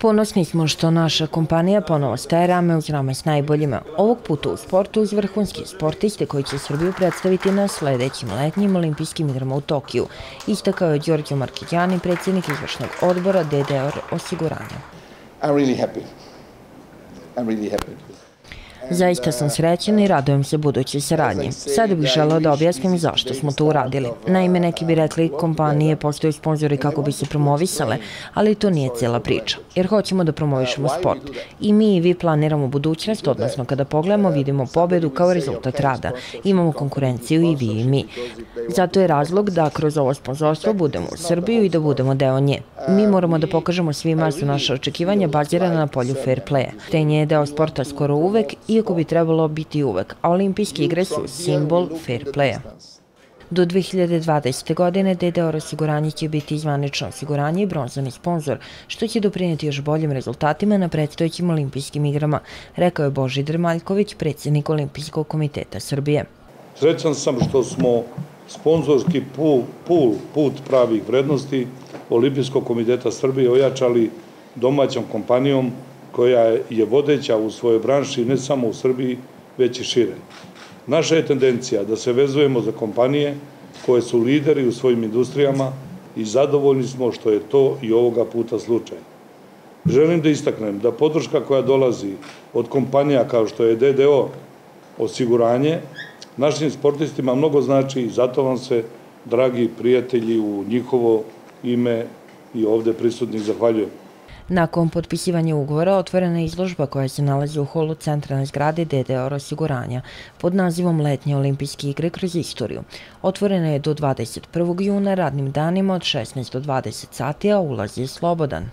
Ponosni smo što naša kompanija ponovo staje rame uz rame s najboljima. Ovog puta u sportu uz vrhunski sportiste koji će Srbiju predstaviti na sledećim letnjim olimpijskim igrama u Tokiju. Istakao je Đorđo Markićani, predsjednik izvršnog odbora DDR osiguranja. I'm really happy. I'm really happy. Zaista sam srećen i radujem se budućoj saradnji. Sada bih želeo da objasnim zašto smo to uradili. Naime, neki bi rekli kompanije postaju sponzori kako bi se promovisale, ali to nije cijela priča, jer hoćemo da promovišemo sport. I mi i vi planiramo budućnost, odnosno kada pogledamo vidimo pobedu kao rezultat rada. Imamo konkurenciju i vi i mi. Zato je razlog da kroz ovo sponzorstvo budemo u Srbiju i da budemo deo nje. Mi moramo da pokažemo svima su naše očekivanja bazirana na polju fair playa. Tenje je deo sporta skoro uvek iako bi trebalo biti uvek, a olimpijske igre su simbol fair playa. Do 2020. godine DDR osiguranje će biti izvanično osiguranje i bronzani sponsor, što će doprineti još boljim rezultatima na predstojećim olimpijskim igrama, rekao je Božidar Maljković, predsjednik Olimpijskog komiteta Srbije. Srećan sam što smo sponzorski pul, pul, put pravih vrednosti Olimpijskog komiteta Srbije ojačali domaćom kompanijom koja je vodeća u svojoj branši ne samo u Srbiji, već i šire. Naša je tendencija da se vezujemo za kompanije koje su lideri u svojim industrijama i zadovoljni smo što je to i ovoga puta slučaj. Želim da istaknem da podrška koja dolazi od kompanija kao što je DDO osiguranje, našim sportistima mnogo znači i zato vam se, dragi prijatelji, u njihovo ime i ovde prisutnih zahvaljujem. Nakon potpisivanja ugovora otvorena je izložba koja se nalazi u holu centralne zgrade DDR osiguranja pod nazivom Letnje olimpijske igre kroz istoriju. Otvorena je do 21. juna radnim danima od 16 do 20 sati, a ulaz je slobodan.